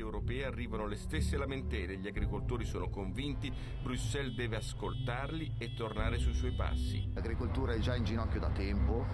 europea arrivano le stesse lamentele, gli agricoltori sono convinti, Bruxelles deve ascoltarli e tornare sui suoi passi. L'agricoltura è già in ginocchio da tempo,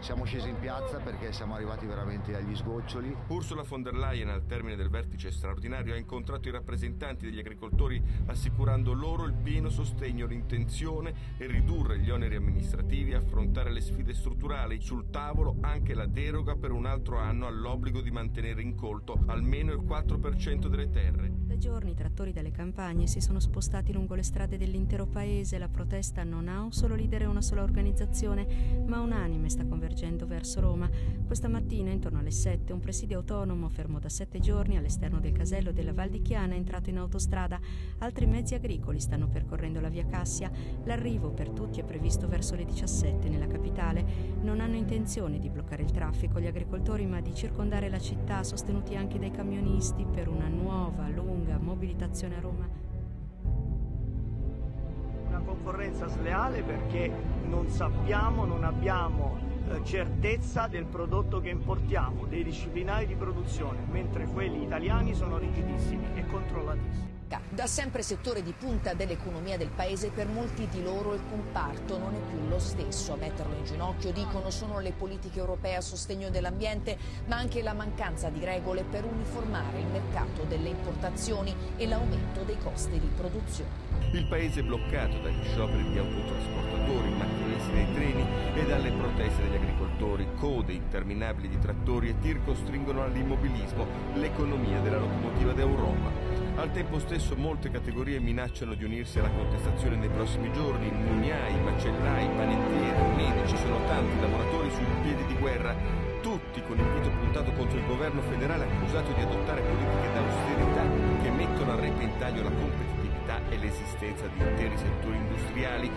siamo scesi in piazza perché siamo arrivati veramente agli sgoccioli. Ursula von der Leyen al termine del vertice straordinario ha incontrato i rappresentanti degli agricoltori assicurando loro il pieno sostegno, l'intenzione e ridurre gli oneri amministrativi affrontare le sfide strutturali. Sul tavolo anche la deroga per un altro anno all'obbligo di mantenere incolto almeno il 4% delle terre. Da giorni i trattori delle campagne si sono spostati lungo le strade dell'intero paese. La protesta non ha un solo leader e una sola organizzazione, ma unanime sta convergendo verso Roma. Questa mattina, intorno alle 7, un presidio autonomo fermo da sette giorni all'esterno del casello della Val di Chiana è entrato in autostrada. Altri mezzi agricoli stanno percorrendo la via Cassia. L'arrivo per tutti è previsto verso le 17 nella capitale. Non hanno intenzione di bloccare il traffico gli agricoltori, ma di circondare la città, sostenuti anche dai camionisti per una nuova, lunga mobilitazione a Roma. Concorrenza sleale perché non sappiamo, non abbiamo certezza del prodotto che importiamo, dei disciplinari di produzione, mentre quelli italiani sono rigidissimi e controllatissimi. Da sempre settore di punta dell'economia del paese, per molti di loro il comparto non è più lo stesso. A metterlo in ginocchio, dicono, sono le politiche europee a sostegno dell'ambiente, ma anche la mancanza di regole per uniformare il mercato delle importazioni e l'aumento dei costi di produzione. Il paese è bloccato dagli scioperi di autotrasportatori, macchinisti dei treni e dalle proteste degli agricoltori. Code interminabili di trattori e tir costringono all'immobilismo l'economia della locomotiva d'Europa. Al tempo stesso molte categorie minacciano di unirsi alla contestazione nei prossimi giorni, mugnai, macellai, panettieri, medici, sono tanti lavoratori sui piedi di guerra, tutti con il dito puntato contro il governo federale accusato di adottare politiche d'austerità che mettono a repentaglio la competitività e l'esistenza di interi settori industriali